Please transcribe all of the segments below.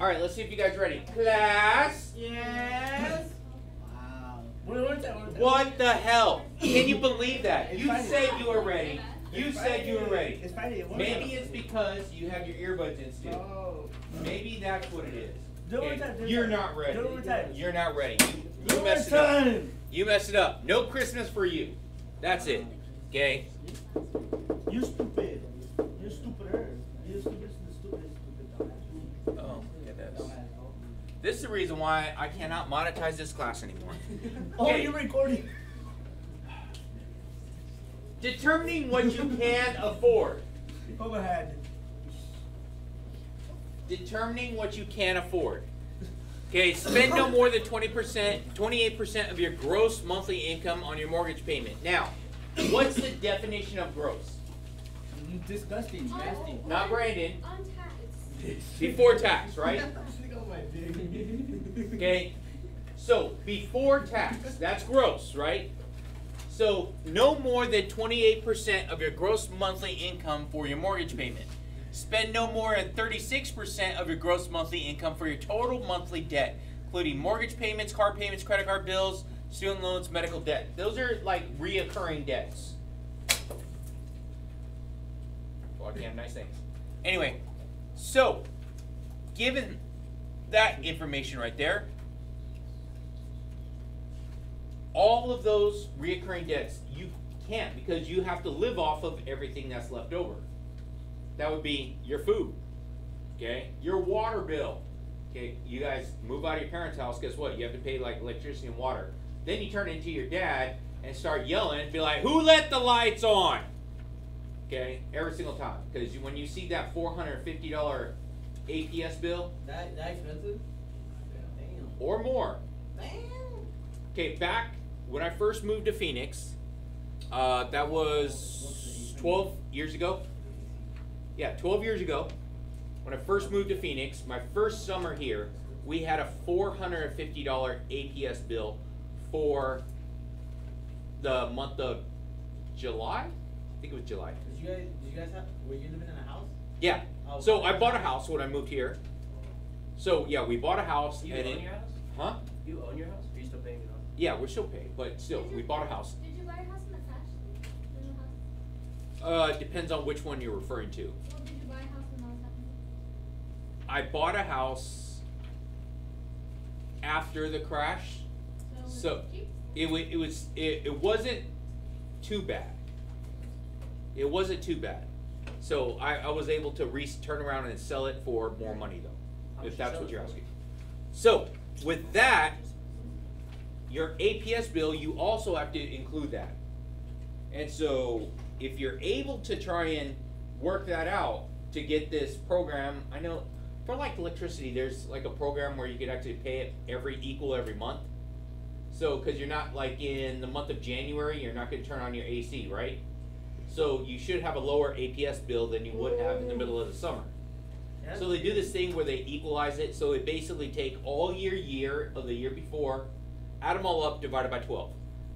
All right, let's see if you guys are ready. Class. Yes. Wow. One more time, one more. What the hell? Can you believe that? It's You Friday. said you were ready. You It's said you were ready. It's Friday. One more Maybe it's because you have your earbuds in still. Oh. Maybe that's what it is. Do it time, You're not ready. Do it time. You're not ready. You, Do you it one messed it up. You messed it up. No Christmas for you. That's it. Okay? You stupid. You stupider. You stupid, stupid, stupid dumbass. Oh, goodness. This is the reason why I cannot monetize this class anymore. Oh, Okay. you're recording. Determining what you can afford. Go ahead. Determining what you can afford. Okay, spend no more than 20%, 28% of your gross monthly income on your mortgage payment. Now, what's the definition of gross? Disgusting, nasty. Not Brandon. On tax. Before tax, right? Okay, so before tax, that's gross, right? So no more than 28% of your gross monthly income for your mortgage payment. Spend no more than 36% of your gross monthly income for your total monthly debt, including mortgage payments, car payments, credit card bills, student loans, medical debt. Those are like reoccurring debts. Well, I can have nice things. Anyway, so given that information right there, all of those reoccurring debts you can't because you have to live off of everything that's left over. That would be your food, okay, your water bill. Okay, you guys move out of your parents' house. Guess what? You have to pay like electricity and water. Then you turn into your dad and start yelling and be like, "Who let the lights on?" Okay, every single time because when you see that four hundred fifty dollar APS bill That that expensive? Damn. or more, Damn. Okay, back when I first moved to Phoenix, uh, that was 12 years ago. Yeah, 12 years ago. When I first moved to Phoenix, my first summer here, we had a $450 APS bill for the month of July. I think it was July. Did you guys did you guys have were you living in a house? Yeah. Oh, So I bought a house when I moved here. So yeah, we bought a house You and own it, your house? huh? You own your house? Or you still paying it off? Yeah, we're still paying, but still, Did we bought a house. Did you buy a house in the cash? In the house? Uh, depends on which one you're referring to. Well, did you buy a house when that was? I bought a house after the crash. So, So- it cheap? It was it, it wasn't too bad. It wasn't too bad. So I, I was able to re- turn around and sell it for more money though, if that's what you're asking. So with that, your APS bill, you also have to include that. And so if you're able to try and work that out to get this program, I know for like electricity, there's like a program where you could actually pay it every equal every month. So, because you're not like in the month of January, you're not going to turn on your AC, right? So you should have a lower APS bill than you would have in the middle of the summer. Yeah. So they do this thing where they equalize it. So it basically take all your year of the year before, add them all up, divided by twelve.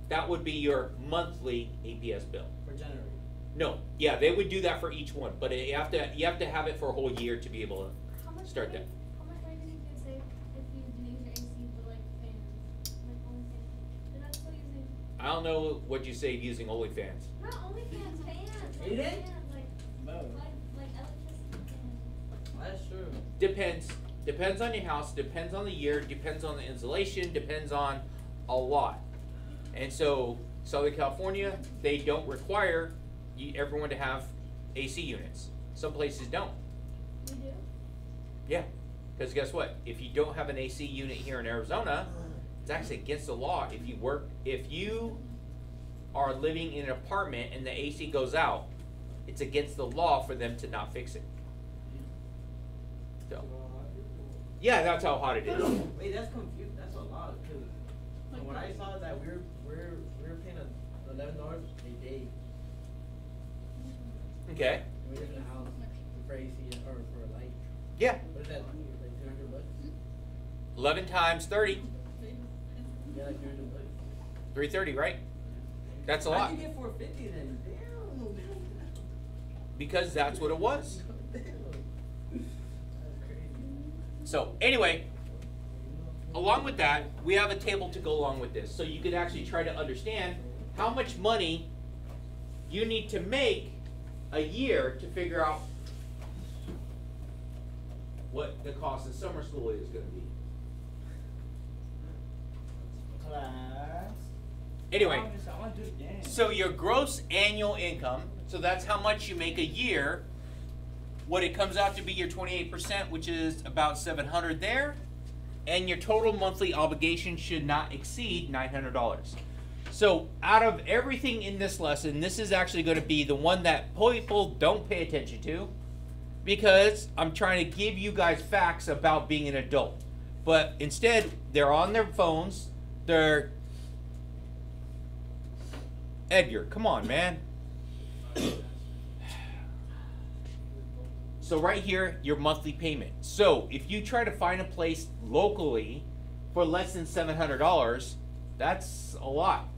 That would be your monthly APS bill. For January. No, yeah, they would do that for each one, but you have to you have to have it for a whole year to be able to. How much Start that. How much money did you save if you use your AC but like fans? Like only fans? You're not still using, I don't know what you save using OnlyFans. not only fans, fans. Like You did? fans, like, No. like, like electricity fans. That's true. Depends. Depends on your house. Depends on the year. Depends on the insulation. Depends on a lot. And so Southern California, they don't require you, everyone to have AC units. Some places don't. We do? Yeah, because guess what? If you don't have an AC unit here in Arizona, it's actually against the law. If you work, if you are living in an apartment and the AC goes out, it's against the law for them to not fix it. So, yeah, that's how hot it is. Wait, that's confused. That's a lot. Cause when I saw that we were we were we were paying a eleven dollars a day. Okay. We live in a house for AC or for a light. Yeah. What is that? Like two hundred bucks? Eleven times thirty. Yeah, like two hundred bucks. Three thirty, right? That's a lot. How'd you get four fifty then? Because that's what it was. Damn. That's crazy. So anyway, along with that, we have a table to go along with this. So you could actually try to understand how much money you need to make a year to figure out what the cost of summer school is gonna be. Class. Anyway, I wanna- I wanna do it again. so your gross annual income, so that's how much you make a year. What it comes out to be your twenty-eight percent, which is about seven hundred there. And your total monthly obligation should not exceed nine hundred dollars. So out of everything in this lesson, this is actually gonna be the one that people don't pay attention to. Because I'm trying to give you guys facts about being an adult. But instead, they're on their phones, they're Edgar, come on, man. So right here, your monthly payment. So if you try to find a place locally for less than seven hundred dollars, that's a lot.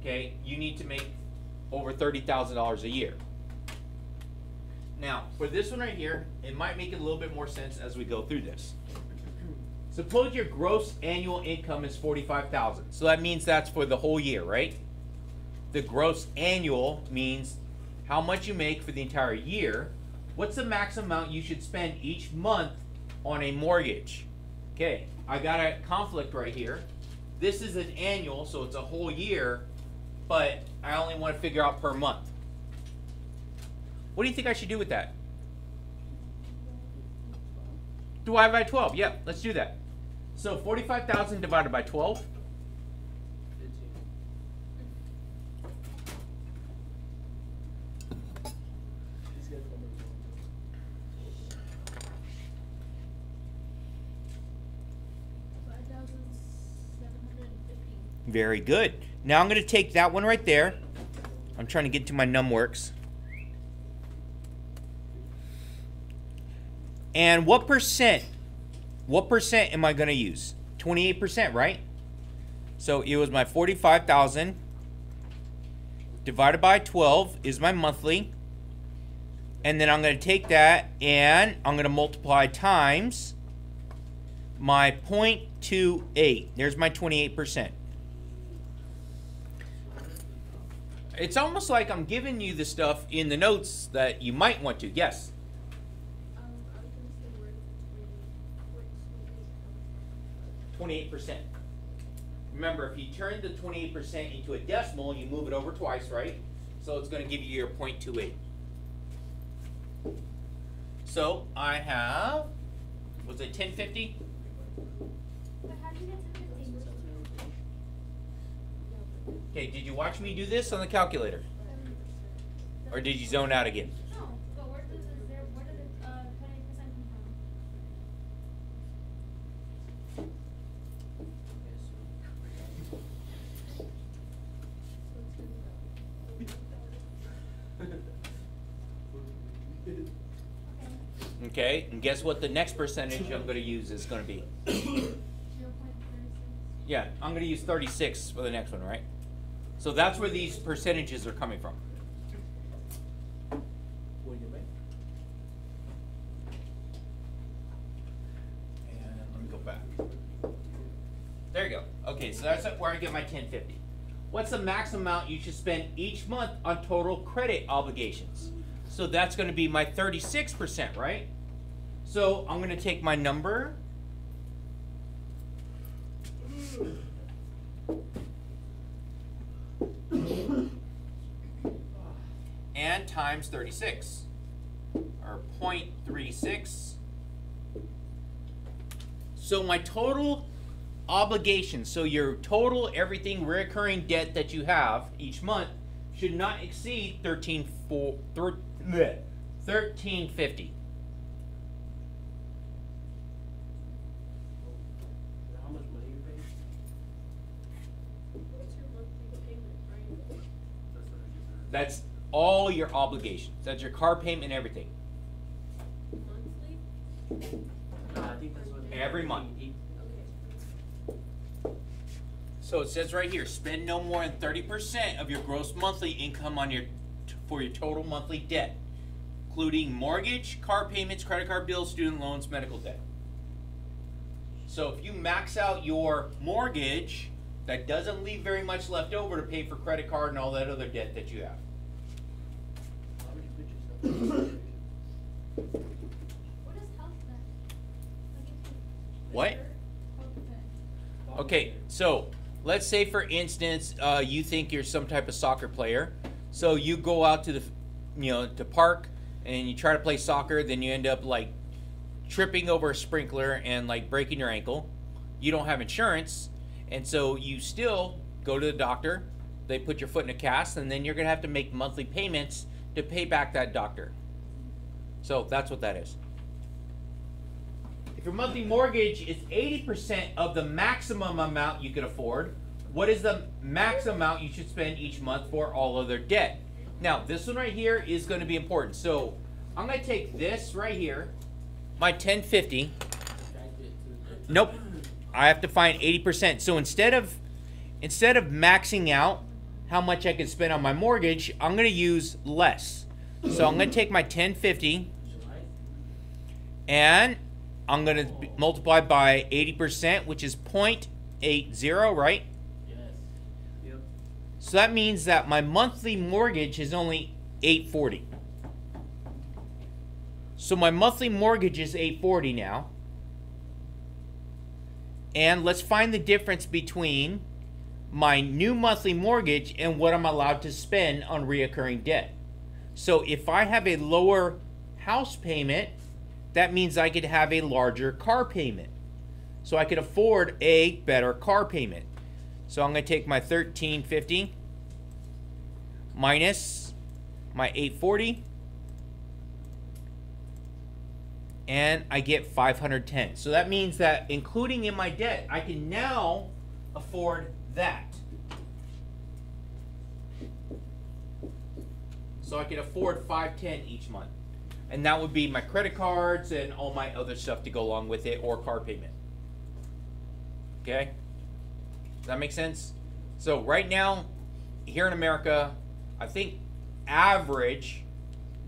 Okay, you need to make over thirty thousand dollars a year. Now, for this one right here, it might make a little bit more sense as we go through this. Suppose your gross annual income is forty-five thousand. So that means that's for the whole year, right? The gross annual means how much you make for the entire year. What's the max amount you should spend each month on a mortgage? Okay, I got a conflict right here. This is an annual, so it's a whole year, but I only want to figure out per month. What do you think I should do with that? Divide by 12. Yep, let's do that. So 45,000 divided by 12. Five thousand seven hundred and fifty. Very good. Now I'm going to take that one right there. I'm trying to get to my numworks. And what percent? What percent am I going to use? 28%, right? So it was my 45,000 divided by 12 is my monthly. And then I'm going to take that and I'm going to multiply times my 0.28. There's my 28%. It's almost like I'm giving you the stuff in the notes that you might want to. Yes. Um, twenty-eight percent. Remember, if you turn the twenty-eight percent into a decimal, you move it over twice, right? So it's going to give you your 0.28. So I have, was it 1050? Okay, did you watch me do this on the calculator? Or did you zone out again? No, but where does, there, where did the, uh, twenty percent come from? Okay, Okay, and guess what the next percentage I'm gonna use is gonna be? zero point thirty-six. Yeah, I'm gonna use thirty-six for the next one, right? So that's where these percentages are coming from. And let me go back. There you go. Okay, so that's where I get my ten fifty. What's the max amount you should spend each month on total credit obligations? So that's gonna be my thirty-six percent, right? So I'm gonna take my number. and times 36 or 0.36 so my total obligation so your total everything recurring debt that you have each month should not exceed 13 four, thir, bleh, 1350 How much money you pay? What's your monthly payment, right? That's what I just that's all your obligations that's your car payment and everything Monthly? heard. Uh, I think that's what. Every month. So it says right here, spend no more than thirty percent of your gross monthly income on your, for your total monthly debt, including mortgage, car payments, credit card bills, student loans, medical debt. So if you max out your mortgage, that doesn't leave very much left over to pay for credit card and all that other debt that you have. Why would you put yourself in that situation? What is health then? Like if you- What? Health then. Okay, so let's say for instance, uh, you think you're some type of soccer player, so you go out to the, you know, to park and you try to play soccer, then you end up like tripping over a sprinkler and like breaking your ankle. You don't have insurance, and so you still go to the doctor. They put your foot in a cast, and then you're gonna have to make monthly payments to pay back that doctor. So that's what that is. If your monthly mortgage is 80% of the maximum amount you can afford, what is the max amount you should spend each month for all other debt? Now, this one right here is going to be important. So, I'm going to take this right here, my 1050. Nope. I have to find 80%. So, instead of instead of maxing out how much I can spend on my mortgage, I'm going to use less. So, I'm going to take my 1050 and I'm going to multiply by 80%, which is 0.80, right? Yes. Yep. So that means that my monthly mortgage is only 840. So my monthly mortgage is 840 now. And let's find the difference between my new monthly mortgage and what I'm allowed to spend on reoccurring debt. So if I have a lower house payment, that means I could have a larger car payment. So I could afford a better car payment. So I'm going to take my 1350 minus my 840 and I get 510. So that means that including in my debt, I can now afford that. So I can afford 510 each month. And that would be my credit cards and all my other stuff to go along with it or car payment. Okay? Does that make sense? So right now, here in America, I think average,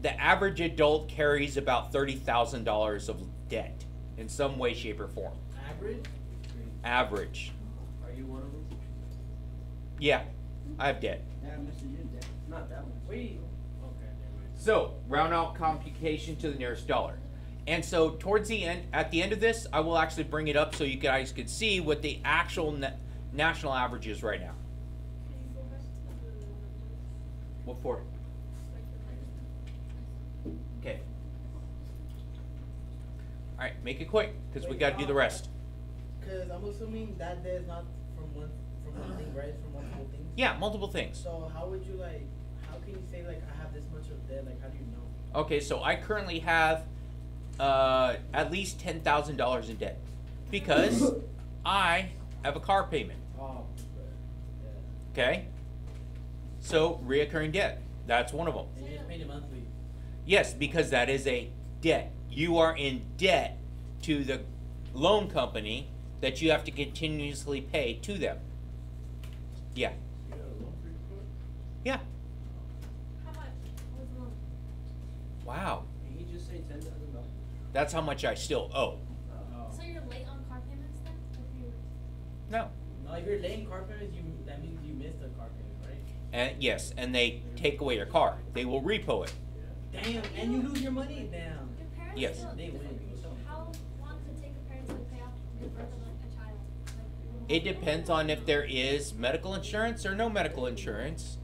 the average adult carries about thirty thousand dollars of debt in some way, shape, or form. Average? Average. Yeah, I have debt. Yeah, Mr. Yin there. Not that one. Wait. Okay, never mind. So round out computation to the nearest dollar. And so towards the end, at the end of this, I will actually bring it up so you guys can see what the actual na- national average is right now. Can you go back to the one of What for? those, like the first- Okay. All right, make it quick because we got to do the rest. Uh, Cause I'm assuming that day is not from one thing, right? It's from multiple things. Yeah, multiple things. So how would you like, how can you say like I have this much of debt? Like how do you know? Okay, so I currently have uh, at least ten thousand dollars in debt because I have a car payment. Oh, yeah. Okay, so reoccurring debt. That's one of them. And you just paid it monthly. Yes, because that is a debt. You are in debt to the loan company that you have to continuously pay to them. Yeah. Yeah. How much was the loan? Wow. Did he just say ten thousand dollars? That's how much I still owe. Oh. So you're late on car payments then? If you, No. No, if you're late in car payments, you that means you missed a car payment, right? And yes, and they take away your car. They will repo it. Damn, and you lose your money. Damn. your parents Yes. still, They win. It depends on if there is medical insurance or no medical insurance.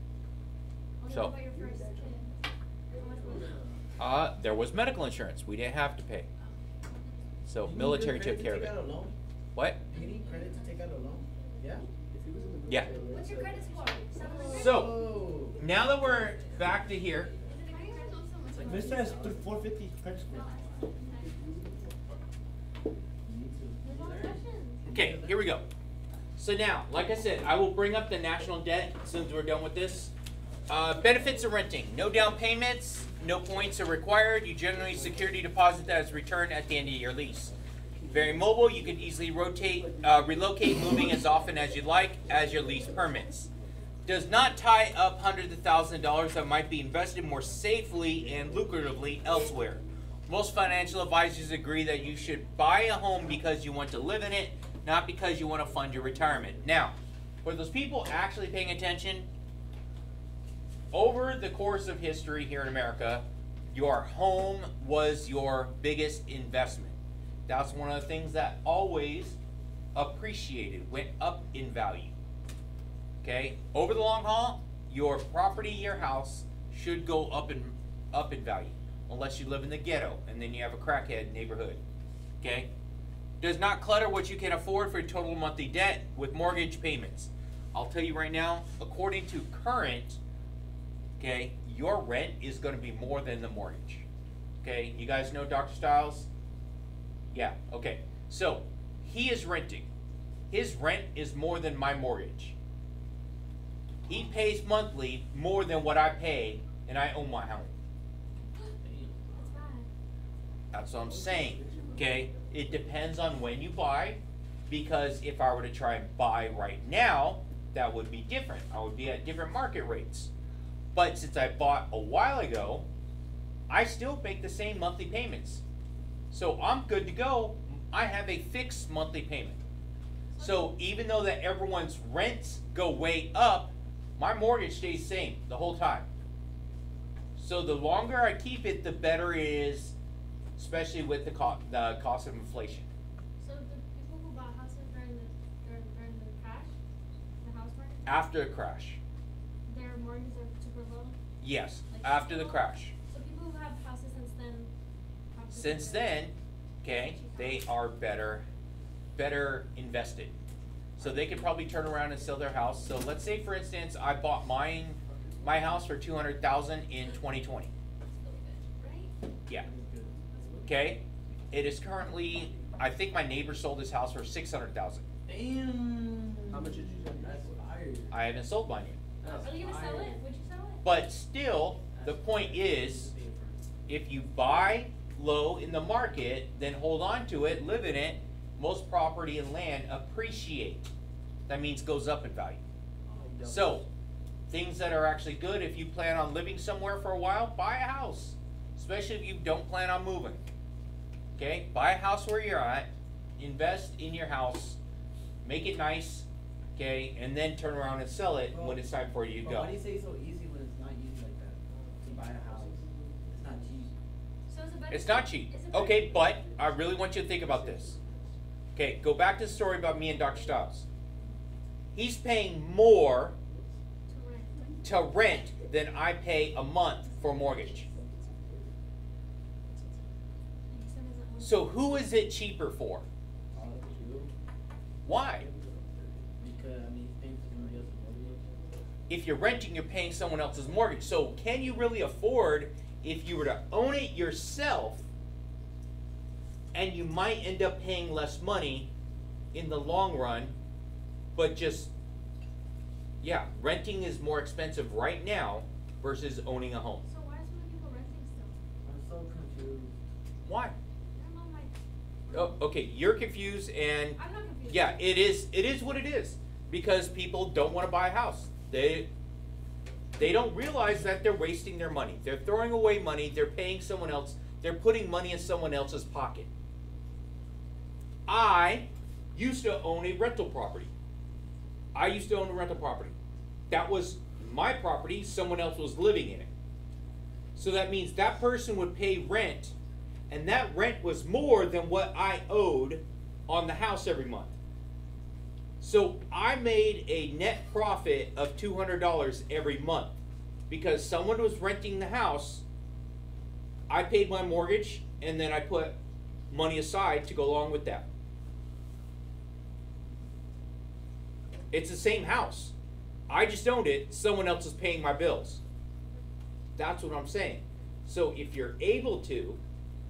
So- what about your first kid? How much was it? Uh, there was medical insurance. We didn't have to pay. So You military credit took to care of it. out a loan? What? Do you need credit to take out a loan? Yeah. Yeah. What's your credit score? So-. Now that we're back to here. it a credit card also? It's Mr. has th- four fifty credit score. There's all questions. Okay, here we go. So now, like I said, I will bring up the national debt as soon as we're done with this. Uh, benefits of renting. No down payments, no points are required. You generally security deposit that is returned at the end of your lease. Very mobile, you can easily rotate, uh, relocate, moving as often as you like as your lease permits. Does not tie up hundreds of thousands of dollars that might be invested more safely and lucratively elsewhere. most financial advisors agree that you should buy a home because you want to live in it, not because you want to fund your retirement. Now, for those people actually paying attention, over the course of history here in America, your home was your biggest investment. That's one of the things that always appreciated, went up in value. Okay? Over the long haul, your property, your house should go up in up in value. Unless you live in the ghetto and then you have a crackhead neighborhood. Okay? Does not clutter what you can afford for your total monthly debt with mortgage payments. I'll tell you right now, according to current, okay, your rent is going to be more than the mortgage. Okay, you guys know Dr. Styles? Yeah, okay. So, he is renting. His rent is more than my mortgage. He pays monthly more than what I pay, and I own my home. That's. That's what I'm saying. Okay? It depends on when you buy, because if I were to try and buy right now, that would be different. I would be at different market rates. But since I bought a while ago, I still make the same monthly payments. So I'm good to go. I have a fixed monthly payment. So even though that everyone's rents go way up, my mortgage stays same the whole time. So the longer I keep it, the better it is, especially with the cost the cost of inflation. So the people who bought houses during the during, during the crash, the house market, After the crash, their mortgages are super low. yes, Like after the crash. So people who have houses since then. have Since then, okay, they are better, better invested. So they could probably turn around and sell their house. So let's say, for instance, I bought mine, my house for two hundred thousand in twenty twenty. Right? Yeah. That's really Okay, it is currently. I think my neighbor sold his house for six hundred thousand. Damn. How much did you sell? That's fire. I haven't sold mine yet. That's Are you gonna sell it? Would you sell it? But still, the point is, if you buy low in the market, then hold on to it, live in it, most property and land appreciate. That means goes up in value. Oh, so, things that are actually good, if you plan on living somewhere for a while, buy a house. Especially if you don't plan on moving. Okay, buy a house where you're at, invest in your house, make it nice, okay, and then turn around and sell it when it's time for you to But go. why do you say so easy when it's not easy like that? To buy a house, it's not cheap. So is it better? It's not cheap. is it better- Okay, but I really want you to think about this. Okay, go back to the story about me and Dr. Styles. He's paying more To rent. to rent than I pay a month for mortgage. Your son doesn't own- So who is it cheaper for? Why? because I mean, he's paying for somebody else's mortgage. If you're renting, you're paying someone else's mortgage. So can you really afford if you were to own it yourself and you might end up paying less money in the long run, but just yeah, renting is more expensive right now versus owning a home. So why are so many people renting still? I'm so confused. Why? I don't know my. Oh, okay, you're confused and I'm not confused. yeah, it is it is what it is because people don't want to buy a house. They they don't realize that they're wasting their money. They're throwing away money, they're paying someone else, they're putting money in someone else's pocket. I used to own a rental property. I used to own a rental property. That was my property, someone else was living in it. So that means that person would pay rent, and that rent was more than what I owed on the house every month. So I made a net profit of $200 every month because someone was renting the house. I paid my mortgage and then I put money aside to go along with that. It's the same house. I just owned it, someone else is paying my bills. That's what I'm saying. So if you're able to,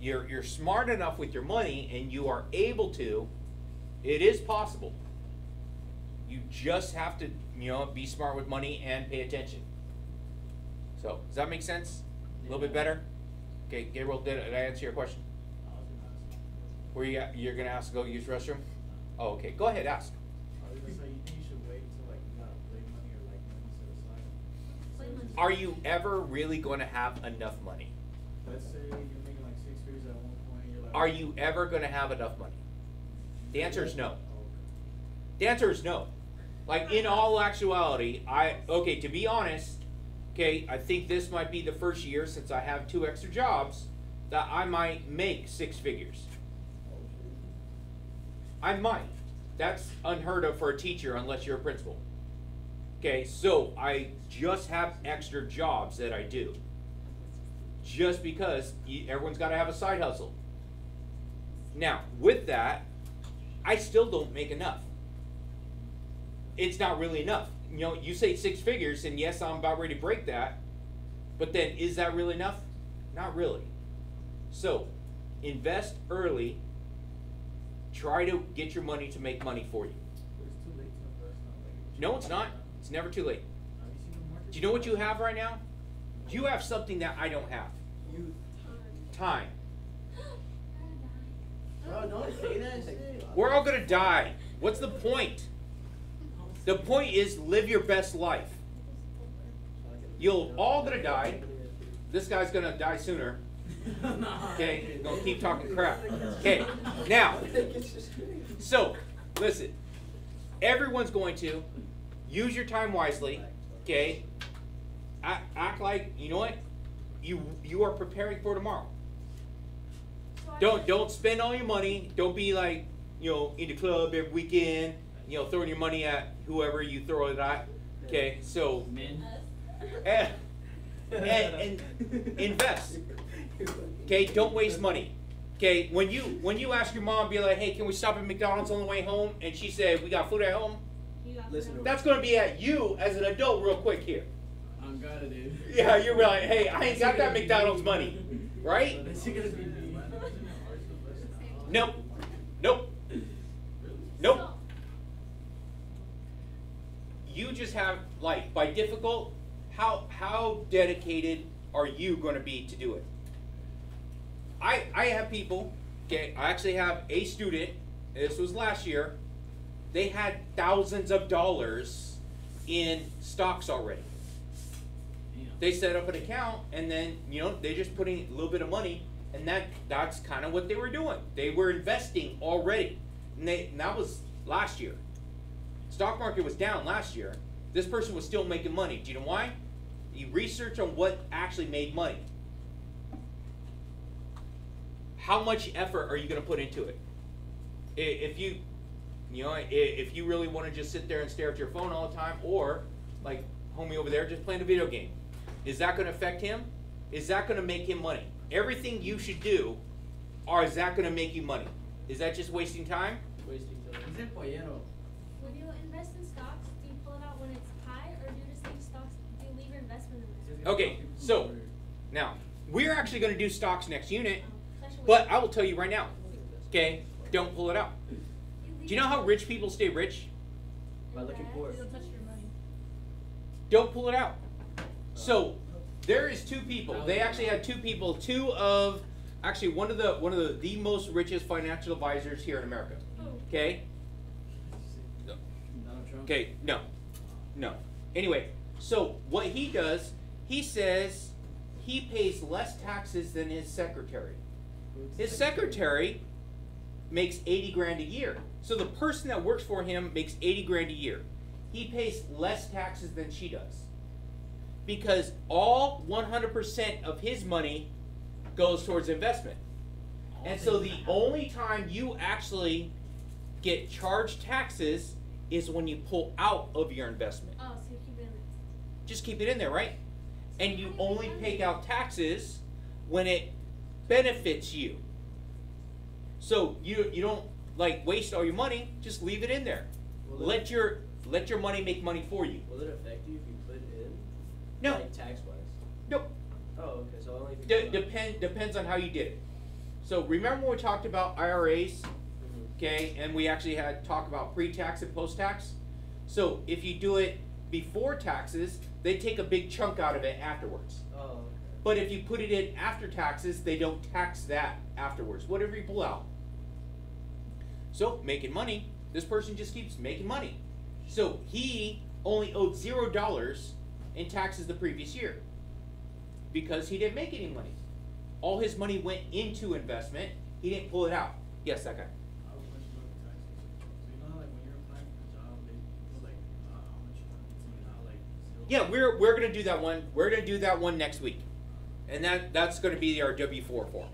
you're you're smart enough with your money and you are able to, it is possible. You just have to, you know, be smart with money and pay attention. So, does that make sense? A little bit better? Okay, Gabriel, did, did I answer your question? Where was gonna ask. Were you, you're gonna ask to go use the restroom? Oh, okay, go ahead, ask. I was gonna say, you think you should wait until like you got a play money or like money set aside? Play money. Are you ever really gonna have enough money? Let's say are you ever gonna have enough money? The answer is no. The answer is no. Like in all actuality, I okay, to be honest, okay, I think this might be the first year since I have two extra jobs that I might make six figures. I might. That's unheard of for a teacher unless you're a principal. Okay, so I just have extra jobs that I do. Just because everyone's got to have a side hustle. Now, with that, I still don't make enough. It's not really enough. You know, you say six figures, and yes, I'm about ready to break that. But then, is that really enough? Not really. So, invest early. Try to get your money to make money for you. It's too late to invest now. No, it's not. It's never too late. Have you seen the market? Do you know what you have right now? You have something that I don't have. Time. We're all gonna die. What's the point? The point is live your best life. You'll all gonna die. This guy's gonna die sooner. Okay, gonna keep talking crap. Okay, now, so listen. Everyone's going to use your time wisely. Okay, act like you know what you you are preparing for tomorrow. Don't don't spend all your money. Don't be like you know in the club every weekend. You know throwing your money at whoever you throw it at. Okay, so and, and, and invest. Okay, don't waste money. Okay, when you when you ask your mom, be like, hey, can we stop at McDonald's on the way home? And she said, we got food at home. Listen That's gonna be at you as an adult, real quick here. I'm gonna do. Yeah, you're like, hey, I ain't got that McDonald's money, right? Nope. Nope. Nope. You just have like by difficult. How how dedicated are you going to be to do it? I I have people. Okay, I actually have a student. This was last year. They had thousands of dollars in stocks already. They set up an account and then you know they just put in a little bit of money and that that's kind of what they were doing. They were investing already, and, they, and that was last year. Stock market was down last year. This person was still making money. Do you know why? You research on what actually made money. How much effort are you going to put into it? If you, you know, if you really want to just sit there and stare at your phone all the time, or like homie over there, just playing a video game, is that going to affect him? Is that going to make him money? Everything you should do, or is that going to make you money? Is that just wasting time? Wasting time. He's in pollero. When you invest in stocks, do you pull it out when it's high, or do you just leave stocks? Do you leave your investment in there? Okay, so now we're actually going to do stocks next unit, oh, Especially but I will tell you right now, okay, don't pull it out. Do you know how rich people stay rich? By looking in for there. touch your money. Don't pull it out. So there is two people. They actually had two people. Two of actually one of the one of the, the most richest financial advisors here in America. Okay. Trump. Okay. No. No. Anyway, so what he does, he says he pays less taxes than his secretary. His secretary makes 80 grand a year. So the person that works for him makes 80 grand a year. He pays less taxes than she does. Because all 100% of his money goes towards investment. And so the only time you actually get charged taxes is when you pull out of your investment. Oh, so you keep it in there. Just keep it in there, right? And you only pay out taxes when it benefits you. So you you don't like waste all your money, just leave it in there. Will it- Let your let your money make money for you. Will it affect you if you put it in? No. Like tax wise. Nope. Oh, okay. So only. De- depend depends on how you did it. So remember when we talked about IRAs, Mhm. okay, and we actually had talk about pre-tax and post-tax. So if you do it before taxes, they take a big chunk out of it afterwards. Oh, okay. But if you put it in after taxes, they don't tax that afterwards. Whatever you pull out. So making money, this person just keeps making money. So he only owed zero dollars in taxes the previous year because he didn't make any money. All his money went into investment. he didn't pull it out. Yes, that guy. I have a question about the taxes. So you know how like when you're applying for the job, they put like uh, how much you want to be out like. still- Yeah, we're we're gonna do that one. We're gonna do that one next week, and that that's gonna be our W four form.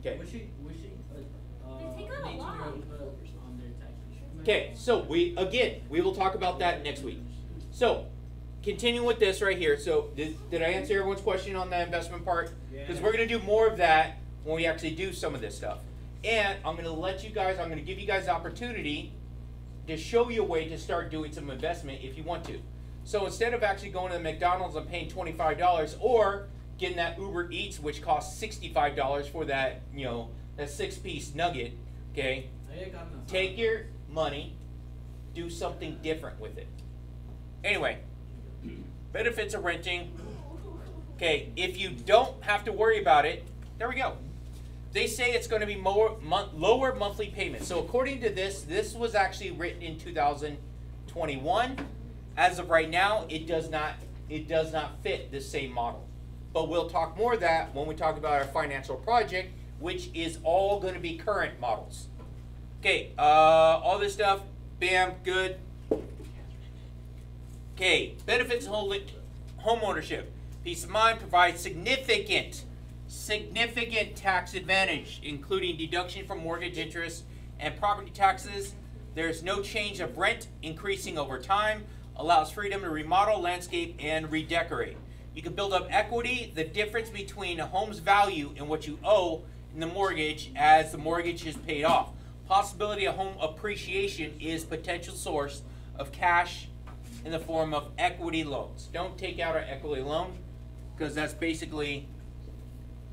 Okay. Was she, was she, uh, uh, They take out a an eighteen year lot. old put on their tax return? Okay, so we again we will talk about that next week. So, continue with this right here. So, did, did I answer everyone's question on the investment part? Because we're gonna do more of that when we actually do some of this stuff. And I'm gonna let you guys. I'm gonna give you guys the opportunity to show you a way to start doing some investment if you want to. So instead of actually going to the McDonald's and paying twenty five dollars, or getting that Uber Eats which costs sixty five dollars for that you know that six piece nugget, okay? I ain't got enough. Take your money, do something different with it. Anyway, benefits of renting. Okay, if you don't have to worry about it, there we go. They say it's going to be more mon- lower monthly payments. So according to this, this was actually written in 2021. As of right now, it does not it does not fit the same model. But we'll talk more of that when we talk about our financial project, which is all going to be current models. Okay, uh, all this stuff, bam, good. Okay, benefits of home homeownership. Peace of mind provides significant, significant tax advantage, including deduction from mortgage interest and property taxes. There's no change of rent increasing over time, allows freedom to remodel, landscape, and redecorate. You can build up equity, the difference between a home's value and what you owe in the mortgage as the mortgage is paid off. Possibility of home appreciation is potential source of cash in the form of equity loans. Don't take out an equity loan because that's basically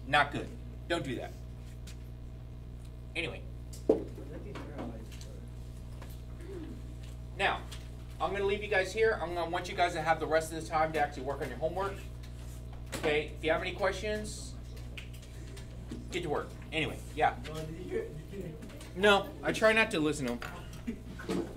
not good. Don't do that. Anyway, now I'm going to leave you guys here. I'm going to want you guys to have the rest of the time to actually work on your homework. Okay, if you have any questions, get to work. Anyway, yeah. Did you, did you, No, I try not to listen to them.